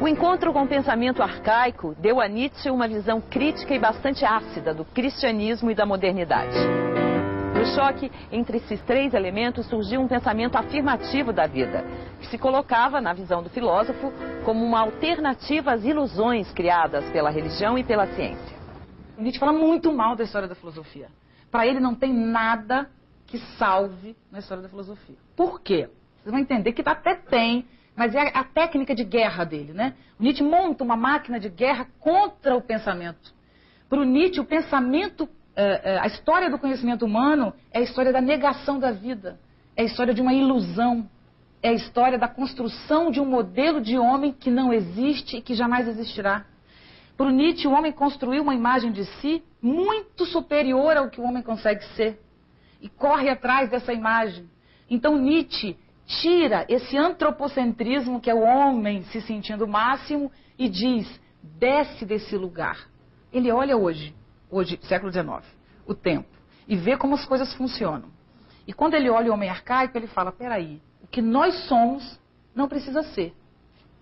O encontro com o pensamento arcaico deu a Nietzsche uma visão crítica e bastante ácida do cristianismo e da modernidade. No choque entre esses três elementos surgiu um pensamento afirmativo da vida, que se colocava, na visão do filósofo, como uma alternativa às ilusões criadas pela religião e pela ciência. Nietzsche fala muito mal da história da filosofia. Para ele não tem nada que salve na história da filosofia. Por quê? Vocês vão entender que até tem, mas é a técnica de guerra dele, né? O Nietzsche monta uma máquina de guerra contra o pensamento. Para o Nietzsche, o pensamento é, é, a história do conhecimento humano é a história da negação da vida, é a história de uma ilusão, é a história da construção de um modelo de homem que não existe e que jamais existirá. Para o Nietzsche, o homem construiu uma imagem de si muito superior ao que o homem consegue ser e corre atrás dessa imagem. Então Nietzsche tira esse antropocentrismo que é o homem se sentindo máximo e diz: desce desse lugar. Ele olha hoje hoje, século XIX, o tempo, e vê como as coisas funcionam. E quando ele olha o homem arcaico, ele fala: peraí, o que nós somos não precisa ser.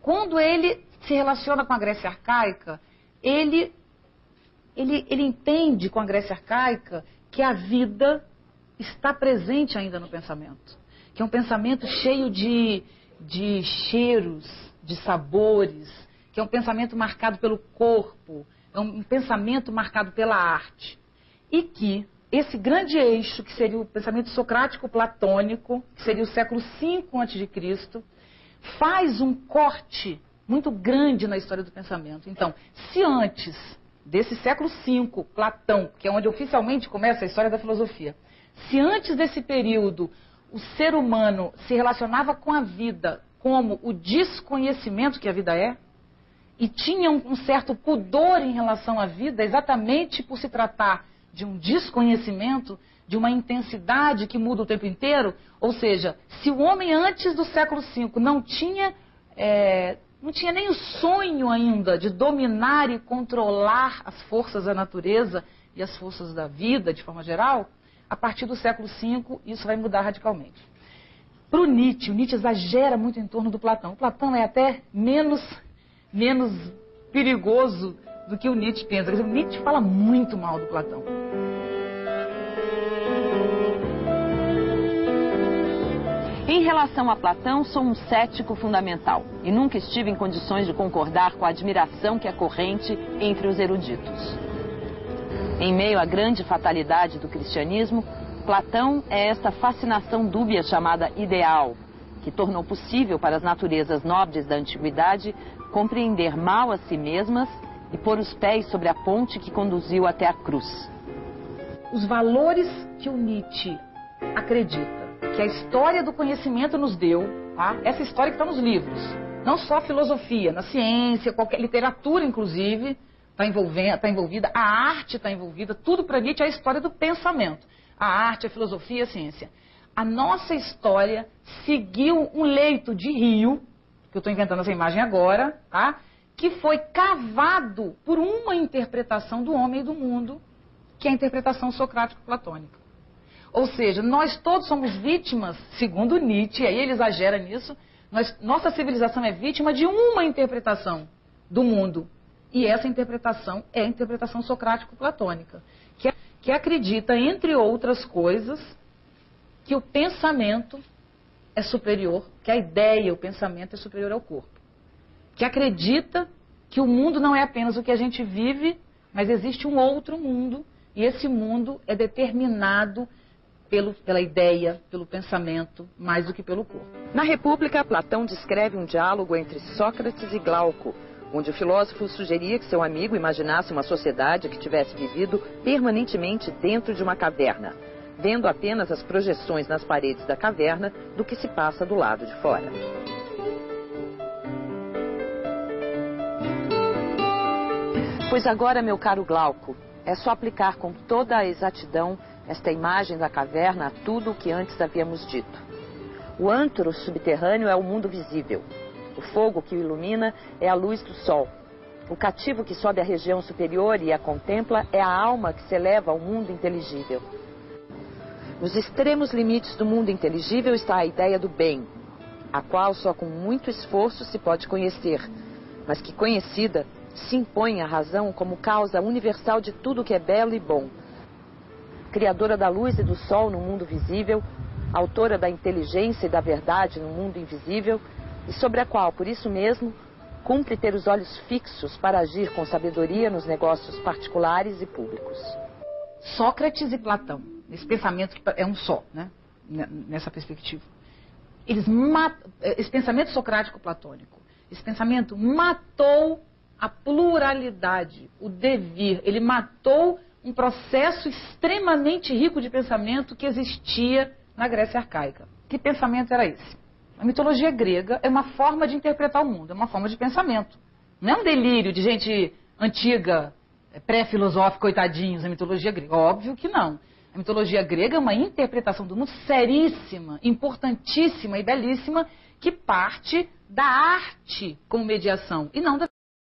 Quando ele se relaciona com a Grécia arcaica, ele, ele, ele entende com a Grécia arcaica que a vida está presente ainda no pensamento. Que é um pensamento cheio de, de cheiros, de sabores, que é um pensamento marcado pelo corpo, é um pensamento marcado pela arte. E que esse grande eixo, que seria o pensamento socrático-platônico, que seria o século V a.C., faz um corte muito grande na história do pensamento. Então, se antes desse século V, Platão, que é onde oficialmente começa a história da filosofia, se antes desse período o ser humano se relacionava com a vida como o desconhecimento que a vida é, e tinham um certo pudor em relação à vida, exatamente por se tratar de um desconhecimento, de uma intensidade que muda o tempo inteiro. Ou seja, se o homem antes do século V não tinha, é, não tinha nem o sonho ainda de dominar e controlar as forças da natureza e as forças da vida, de forma geral, a partir do século V isso vai mudar radicalmente. Para o Nietzsche, o Nietzsche exagera muito em torno do Platão. O Platão é até menos menos perigoso do que o Nietzsche pensa. O Nietzsche fala muito mal do Platão. Em relação a Platão, sou um cético fundamental e nunca estive em condições de concordar com a admiração que é corrente entre os eruditos. Em meio à grande fatalidade do cristianismo, Platão é esta fascinação dúbia chamada ideal, que tornou possível para as naturezas nobres da antiguidade compreender mal a si mesmas e pôr os pés sobre a ponte que conduziu até a cruz. Os valores que o Nietzsche acredita que a história do conhecimento nos deu, tá? essa história que está nos livros, não só a filosofia, na ciência, qualquer literatura, inclusive, está tá envolvida, a arte está envolvida, tudo para Nietzsche é a história do pensamento. A arte, a filosofia, a ciência. A nossa história seguiu um leito de rio que eu estou inventando essa imagem agora, tá? que foi cavado por uma interpretação do homem e do mundo, que é a interpretação socrático-platônica. Ou seja, nós todos somos vítimas, segundo Nietzsche, aí ele exagera nisso, nós, nossa civilização é vítima de uma interpretação do mundo. E essa interpretação é a interpretação socrático-platônica, que, que acredita, entre outras coisas, que o pensamento é superior, que a ideia, o pensamento é superior ao corpo. Que acredita que o mundo não é apenas o que a gente vive, mas existe um outro mundo, e esse mundo é determinado pelo, pela ideia, pelo pensamento, mais do que pelo corpo. Na República, Platão descreve um diálogo entre Sócrates e Glauco, onde o filósofo sugeria que seu amigo imaginasse uma sociedade que tivesse vivido permanentemente dentro de uma caverna vendo apenas as projeções nas paredes da caverna do que se passa do lado de fora. Pois agora, meu caro Glauco, é só aplicar com toda a exatidão esta imagem da caverna a tudo o que antes havíamos dito. O antro subterrâneo é o mundo visível. O fogo que o ilumina é a luz do sol. O cativo que sobe à região superior e a contempla é a alma que se eleva ao mundo inteligível. Nos extremos limites do mundo inteligível está a ideia do bem, a qual só com muito esforço se pode conhecer, mas que conhecida se impõe à razão como causa universal de tudo que é belo e bom. Criadora da luz e do sol no mundo visível, autora da inteligência e da verdade no mundo invisível, e sobre a qual, por isso mesmo, cumpre ter os olhos fixos para agir com sabedoria nos negócios particulares e públicos. Sócrates e Platão, esse pensamento que é um só, né? nessa perspectiva. Eles matam, esse pensamento socrático-platônico, esse pensamento matou a pluralidade, o devir, ele matou um processo extremamente rico de pensamento que existia na Grécia arcaica. Que pensamento era esse? A mitologia grega é uma forma de interpretar o mundo, é uma forma de pensamento. Não é um delírio de gente antiga, é, pré-filosófica, coitadinhos, a mitologia grega. Óbvio que não. A mitologia grega é uma interpretação do mundo seríssima, importantíssima e belíssima, que parte da arte como mediação e não da